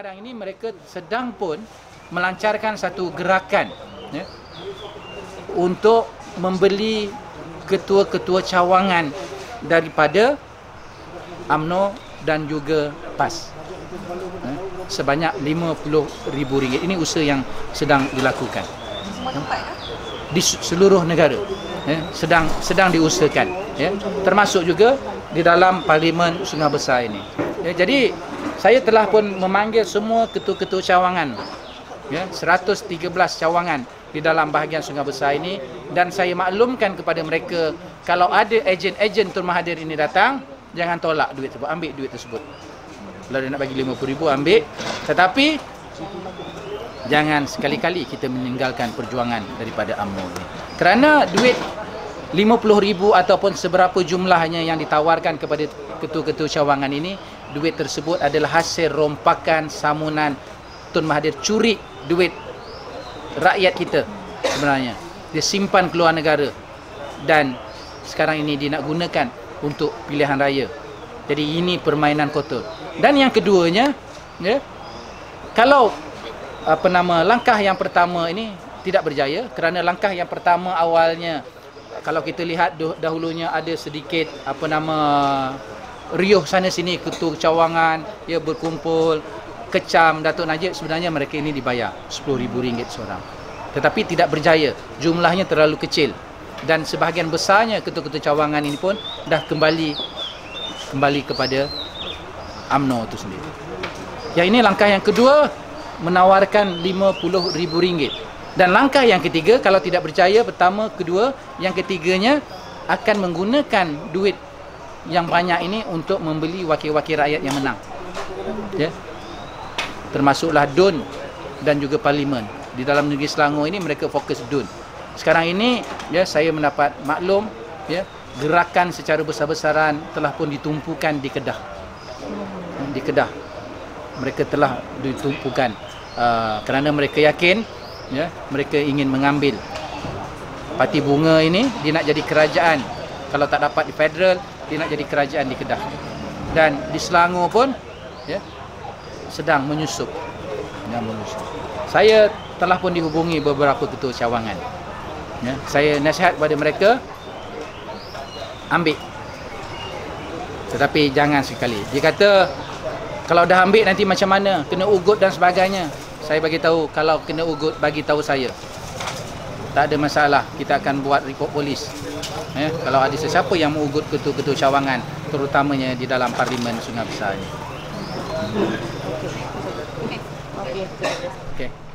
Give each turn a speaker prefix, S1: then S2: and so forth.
S1: sekarang ini mereka sedang pun melancarkan satu gerakan ya, untuk membeli ketua-ketua cawangan daripada AMNO dan juga PAS ya, sebanyak RM50,000 ini usaha yang sedang dilakukan. Di se- seluruh negara ya, sedang sedang diusahakan ya. Termasuk juga di dalam parlimen Sungai Besar ini. Ya, jadi saya telah pun memanggil semua ketua-ketua cawangan. Ya 113 cawangan di dalam bahagian Sungai Besar ini. Dan saya maklumkan kepada mereka kalau ada ejen-ejen Tun Mahathir ini datang jangan tolak duit tersebut ambil duit tersebut. Kalau dia nak bagi RM50,000 ambil. Tetapi jangan sekali-kali kita meninggalkan perjuangan daripada UMNO ini. Kerana duit RM50,000 ataupun seberapa jumlahnya yang ditawarkan kepada ketua-ketua cawangan ini, duit tersebut adalah hasil rompakan samunan Tun Mahathir curi duit rakyat kita sebenarnya. Dia simpan keluar negara dan sekarang ini dia nak gunakan untuk pilihan raya. Jadi ini permainan kotor. Dan yang keduanya, ya, kalau apa nama langkah yang pertama ini tidak berjaya kerana langkah yang pertama awalnya kalau kita lihat dah- dahulunya ada sedikit apa nama riuh sana sini ketua cawangan ya berkumpul kecam Datuk Najib sebenarnya mereka ini dibayar RM10,000 seorang. Tetapi tidak berjaya jumlahnya terlalu kecil. Dan sebahagian besarnya ketua-ketua cawangan ini pun dah kembali kembali kepada AMNO itu sendiri. Yang ini langkah yang kedua menawarkan RM50,000. Dan langkah yang ketiga kalau tidak percaya pertama, kedua, yang ketiganya akan menggunakan duit yang banyak ini untuk membeli wakil-wakil rakyat yang menang. Ya. Termasuklah DUN dan juga parlimen. Di dalam negeri Selangor ini mereka fokus DUN. Sekarang ini ya saya mendapat maklum ya gerakan secara besar-besaran telah pun ditumpukan di Kedah. Di Kedah mereka telah ditumpukan uh, kerana mereka yakin ya mereka ingin mengambil parti bunga ini dia nak jadi kerajaan kalau tak dapat di federal dia nak jadi kerajaan di Kedah. Dan di Selangor pun ya sedang menyusup. Sedang menyusup. Saya telah pun dihubungi beberapa ketua cawangan. Ya saya nasihat kepada mereka ambil. Tetapi jangan sekali. Dia kata kalau dah ambil nanti macam mana? Kena ugut dan sebagainya. Saya bagi tahu kalau kena ugut bagi tahu saya. Tak ada masalah. Kita akan buat report polis ya kalau ada sesiapa yang mengugut ketua-ketua cawangan terutamanya di dalam parlimen Sungai Besar ini.
S2: Okey.
S1: okey